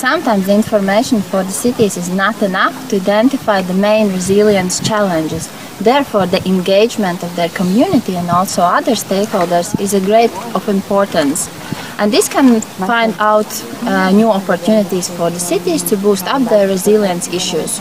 sometimes the information for the cities is not enough to identify the main resilience challenges. Therefore, the engagement of their community and also other stakeholders is a great of importance. And this can find out uh, new opportunities for the cities to boost up their resilience issues.